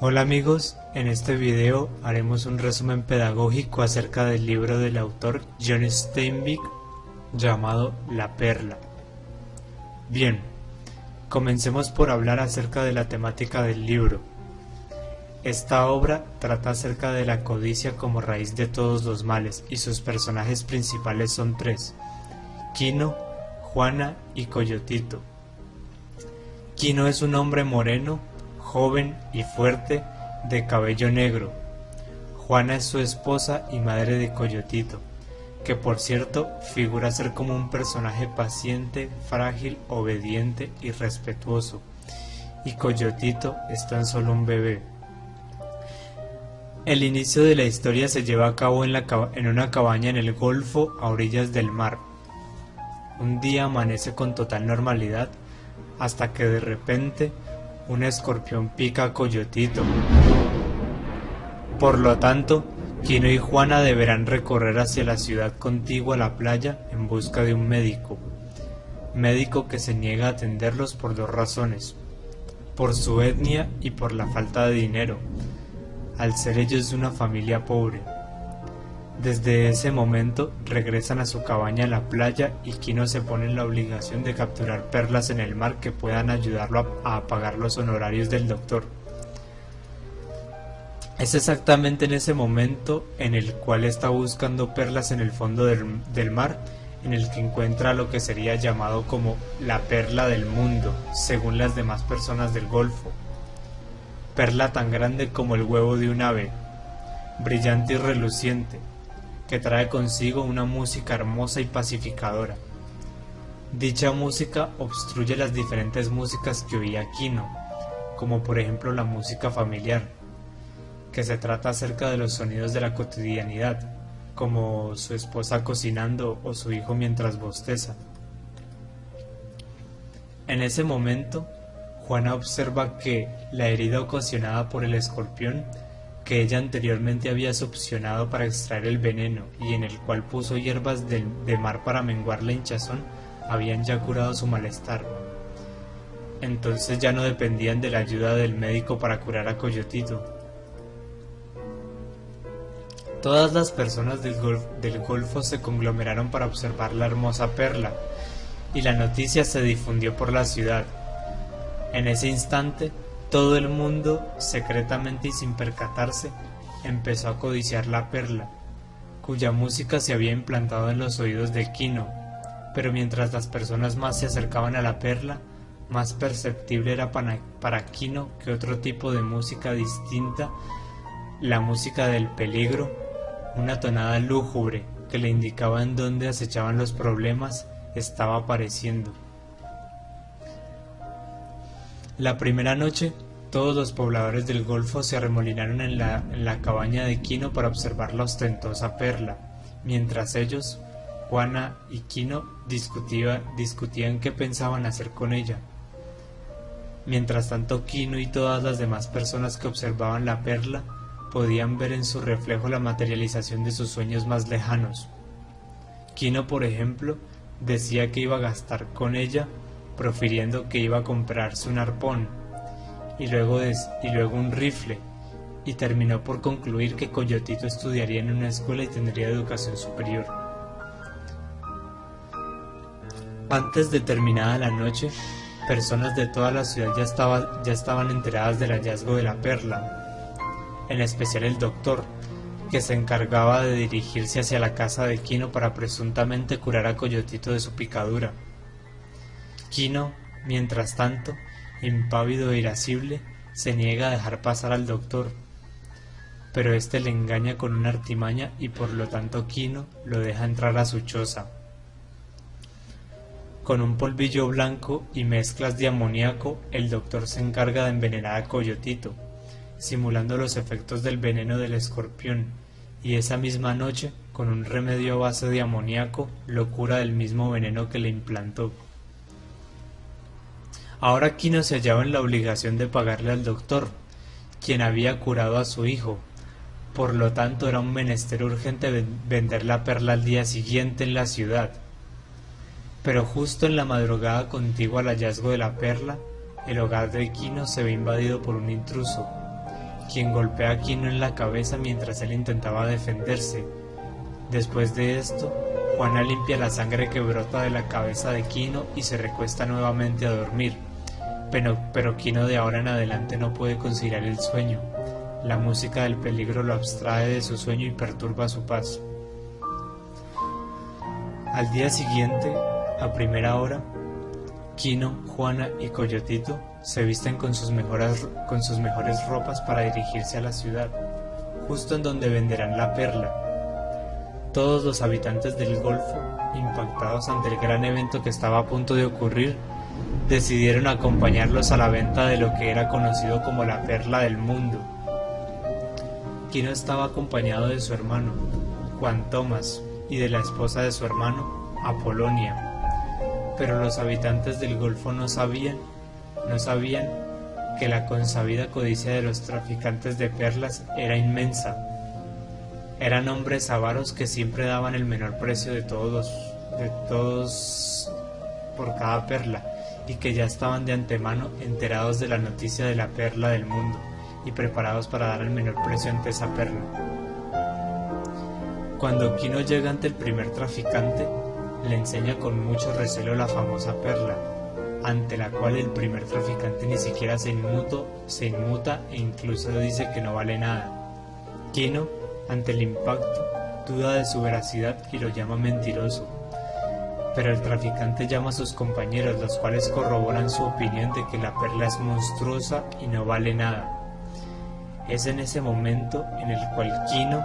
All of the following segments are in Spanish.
Hola amigos, en este video haremos un resumen pedagógico acerca del libro del autor John Steinbeck llamado La Perla. Bien, comencemos por hablar acerca de la temática del libro. Esta obra trata acerca de la codicia como raíz de todos los males y sus personajes principales son tres, Quino, Juana y Coyotito. Quino es un hombre moreno joven y fuerte, de cabello negro. Juana es su esposa y madre de Coyotito, que por cierto figura ser como un personaje paciente, frágil, obediente y respetuoso. Y Coyotito es tan solo un bebé. El inicio de la historia se lleva a cabo en, en una cabaña en el Golfo a orillas del mar. Un día amanece con total normalidad hasta que de repente un escorpión pica Coyotito. Por lo tanto, Quino y Juana deberán recorrer hacia la ciudad contigua a la playa en busca de un médico. Médico que se niega a atenderlos por dos razones. Por su etnia y por la falta de dinero, al ser ellos de una familia pobre. Desde ese momento regresan a su cabaña en la playa y Kino se pone en la obligación de capturar perlas en el mar que puedan ayudarlo a, pagar los honorarios del doctor. Es exactamente en ese momento en el cual está buscando perlas en el fondo del, del mar, en el que encuentra lo que sería llamado como la perla del mundo, según las demás personas del Golfo. Perla tan grande como el huevo de un ave, brillante y reluciente, que trae consigo una música hermosa y pacificadora. Dicha música obstruye las diferentes músicas que oía Kino, como por ejemplo la música familiar, que se trata acerca de los sonidos de la cotidianidad, como su esposa cocinando o su hijo mientras bosteza. En ese momento, Juana observa que la herida ocasionada por el escorpión que ella anteriormente había succionado para extraer el veneno y en el cual puso hierbas de, mar para menguar la hinchazón, habían ya curado su malestar. Entonces ya no dependían de la ayuda del médico para curar a Coyotito. Todas las personas del, del Golfo se conglomeraron para observar la hermosa perla, y la noticia se difundió por la ciudad. En ese instante, todo el mundo, secretamente y sin percatarse, empezó a codiciar la perla, cuya música se había implantado en los oídos de Quino, pero mientras las personas más se acercaban a la perla, más perceptible era para, Quino que otro tipo de música distinta, la música del peligro, una tonada lúgubre que le indicaba en dónde acechaban los problemas, estaba apareciendo. La primera noche, todos los pobladores del Golfo se arremolinaron en la, cabaña de Quino para observar la ostentosa perla, mientras ellos, Juana y Quino, discutían qué pensaban hacer con ella. Mientras tanto, Quino y todas las demás personas que observaban la perla podían ver en su reflejo la materialización de sus sueños más lejanos. Quino, por ejemplo, decía que iba a gastar con ella profiriendo que iba a comprarse un arpón y luego, y luego un rifle, y terminó por concluir que Coyotito estudiaría en una escuela y tendría educación superior. Antes de terminada la noche, personas de toda la ciudad ya, ya estaban enteradas del hallazgo de la perla, en especial el doctor, que se encargaba de dirigirse hacia la casa de Quino para presuntamente curar a Coyotito de su picadura. Quino, mientras tanto, impávido e irascible, se niega a dejar pasar al doctor, pero éste le engaña con una artimaña y por lo tanto Quino lo deja entrar a su choza. Con un polvillo blanco y mezclas de amoníaco, el doctor se encarga de envenenar a Coyotito, simulando los efectos del veneno del escorpión, y esa misma noche, con un remedio a base de amoníaco, lo cura del mismo veneno que le implantó. Ahora Quino se hallaba en la obligación de pagarle al doctor, quien había curado a su hijo. Por lo tanto, era un menester urgente vender la perla al día siguiente en la ciudad. Pero justo en la madrugada contigua al hallazgo de la perla, el hogar de Quino se ve invadido por un intruso, quien golpea a Quino en la cabeza mientras él intentaba defenderse. Después de esto, Juana limpia la sangre que brota de la cabeza de Quino y se recuesta nuevamente a dormir. Pero, pero Quino de ahora en adelante no puede conciliar el sueño. La música del peligro lo abstrae de su sueño y perturba su paz. Al día siguiente, a primera hora, Quino, Juana y Coyotito se visten con sus, con sus mejores ropas para dirigirse a la ciudad, justo en donde venderán la perla. Todos los habitantes del Golfo, impactados ante el gran evento que estaba a punto de ocurrir, decidieron acompañarlos a la venta de lo que era conocido como la perla del mundo. Quino estaba acompañado de su hermano, Juan Tomás, y de la esposa de su hermano, Apolonia. Pero los habitantes del Golfo no sabían no sabían que la consabida codicia de los traficantes de perlas era inmensa. Eran hombres avaros que siempre daban el menor precio de todos, de todos por cada perla, y que ya estaban de antemano enterados de la noticia de la perla del mundo y preparados para dar el menor precio ante esa perla. Cuando Quino llega ante el primer traficante, le enseña con mucho recelo la famosa perla, ante la cual el primer traficante ni siquiera se, inmuto, se inmuta e incluso dice que no vale nada. Kino, ante el impacto, duda de su veracidad y lo llama mentiroso. Pero el traficante llama a sus compañeros, los cuales corroboran su opinión de que la perla es monstruosa y no vale nada. Es en ese momento en el cual Kino,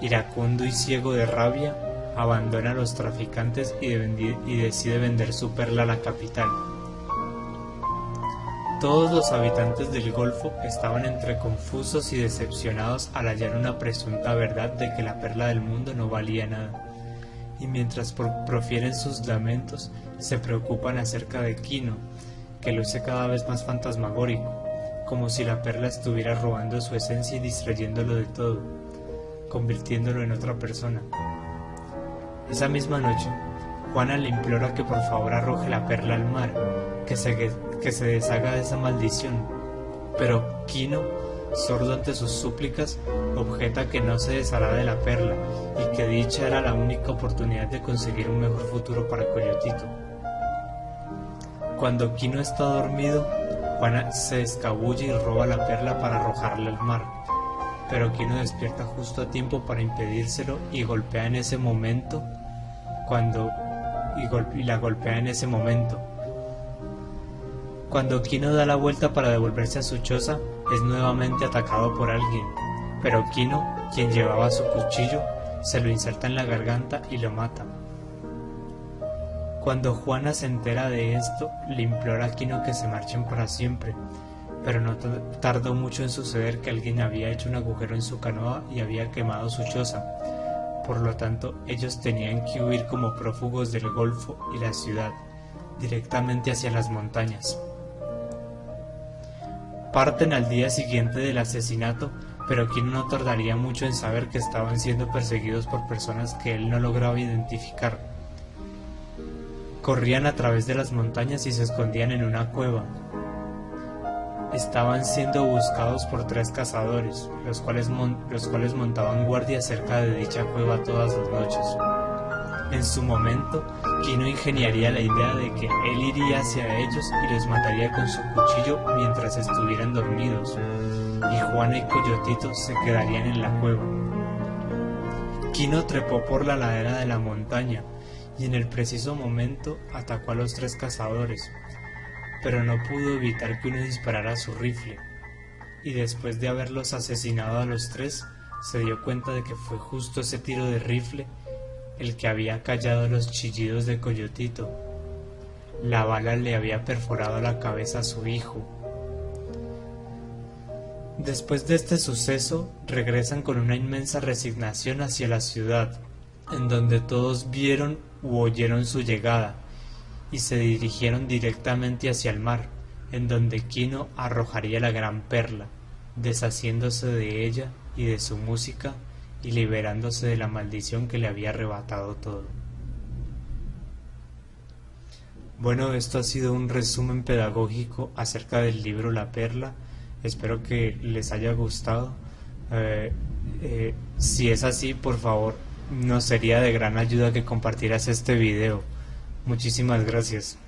iracundo y ciego de rabia, abandona a los traficantes y, y decide vender su perla a la capital. Todos los habitantes del Golfo estaban entre confusos y decepcionados al hallar una presunta verdad de que la perla del mundo no valía nada. Y mientras profieren sus lamentos, se preocupan acerca de Quino, que luce cada vez más fantasmagórico, como si la perla estuviera robando su esencia y distrayéndolo de todo, convirtiéndolo en otra persona. Esa misma noche, Juana le implora que por favor arroje la perla al mar, que se, que se deshaga de esa maldición. Pero Kino, sordo ante sus súplicas, objeta que no se deshará de la perla y que dicha era la única oportunidad de conseguir un mejor futuro para Coyotito. Cuando Kino está dormido, Juana se escabulle y roba la perla para arrojarla al mar. Pero Kino despierta justo a tiempo para impedírselo y golpea en ese momento cuando y, y la golpea en ese momento cuando Kino da la vuelta para devolverse a su choza, es nuevamente atacado por alguien, pero Kino, quien llevaba su cuchillo, se lo inserta en la garganta y lo mata. Cuando Juana se entera de esto, le implora a Kino que se marchen para siempre, pero no tardó mucho en suceder que alguien había hecho un agujero en su canoa y había quemado su choza. Por lo tanto, ellos tenían que huir como prófugos del Golfo y la ciudad, directamente hacia las montañas. Parten al día siguiente del asesinato, pero quien no tardaría mucho en saber que estaban siendo perseguidos por personas que él no lograba identificar. Corrían a través de las montañas y se escondían en una cueva. Estaban siendo buscados por tres cazadores, los cuales, los cuales montaban guardia cerca de dicha cueva todas las noches. En su momento, Kino ingeniaría la idea de que él iría hacia ellos y los mataría con su cuchillo mientras estuvieran dormidos, y Juana y Coyotito se quedarían en la cueva. Kino trepó por la ladera de la montaña y en el preciso momento atacó a los tres cazadores, pero no pudo evitar que uno disparara su rifle, y después de haberlos asesinado a los tres, se dio cuenta de que fue justo ese tiro de rifle el que había callado los chillidos de Coyotito. La bala le había perforado la cabeza a su hijo. Después de este suceso, regresan con una inmensa resignación hacia la ciudad, en donde todos vieron u oyeron su llegada, y se dirigieron directamente hacia el mar, en donde Quino arrojaría la gran perla, deshaciéndose de ella y de su música y liberándose de la maldición que le había arrebatado todo. Bueno, esto ha sido un resumen pedagógico acerca del libro La Perla. Espero que les haya gustado. Eh, eh, si es así, por favor, nos sería de gran ayuda que compartieras este video. Muchísimas gracias.